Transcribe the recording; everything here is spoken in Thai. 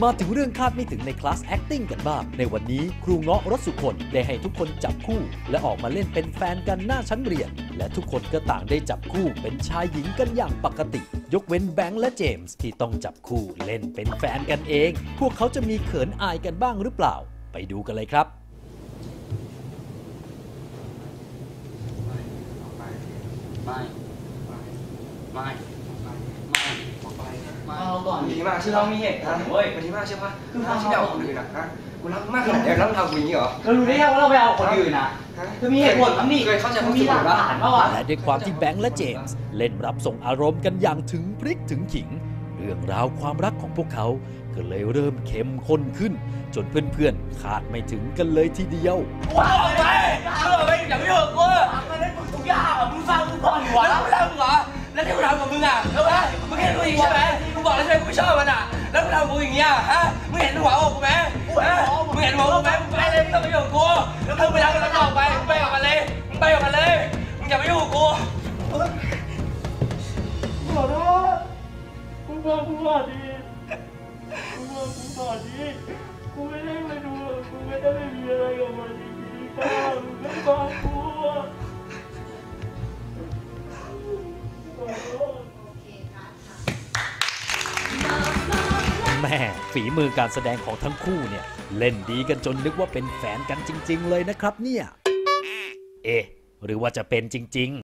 มาถึงเรื่องคาดไม่ถึงในคลาส acting กันบ้าง ในวันนี้ครูเงาะรถสุคนได้ให้ทุกคนจับคู่ และออกมาเล่นเป็นแฟนกันหน้าชั้นเรียน และทุกคนก็ต่างได้จับคู่เป็นชายหญิงกันอย่างปกติ ยกเว้นแบงค์และเจมส์ที่ต้องจับคู่เล่นเป็นแฟนกันเอง พวกเขาจะมีเขินอายกันบ้างหรือเปล่า ไปดูกันเลยครับไม่ไม่ไม่ไม่ เอาก่อนดีมากใช่คือปะเรามีเหตุผลเว้ยมันดีมากใช่ปะคือถ้าความที่เอาคนอื่นอะฮะกูรักมากขนาดเนี้ยแล้วมึงทำกูอย่างนี้เหรอเรารู้ได้ไงว่าเราไปเอาคนอื่นอะฮะคือมีเหตุผลมั้งนี่เคยเข้าใจความมีรู้สึกหลักปะฐานป่าวะและด้วยความที่แบงค์และเจมส์เล่นรับส่งอารมณ์กันอย่างถึงพริกถึงขิง เรื่องราวความรักของพวกเขาก็เลยเริ่มเข้มข้นขึ้น จนเพื่อนๆคาดไม่ถึงกันเลยทีเดียวว้าวไปเออไปอย่าไปเถอะกูมันได้ทุกอย่างอะมึงฟังกูก่อนดีวะแล้วกูทำเหรอแล้วที่กูทำกับมึงอะแล้วไงมึงเห็นกูอย่างนี้ใช่ไหม แล้วใช่ไมกูไม่ชอบมันอะ แล้วกูทำกูอย่างเงี้ยฮะ มึงเห็นหัวอกกูไหมฮะมึงเห็นหัวอกกูไหมมึงไปเลยมึงต้องไปอยู่กับกูแล้วมึงไปทำกันแล้วออไปมึงไปออกกันเลยมึงไปออกกันเลย มึงอย่าไปอยู่กับกูขอโทษกูบอกกูก่อดีกูบอกกูก่อดีกูไม่ได้มาดู กูไม่ได้ไปมีอะไรกับมันจริงๆค่ะมึงไม่ฟังกู แม่ฝีมือการแสดงของทั้งคู่เนี่ย เล่นดีกันจนนึกว่าเป็นแฟนกันจริง ๆ เลยนะครับเนี่ย เอ๊ะ หรือว่าจะเป็นจริง ๆ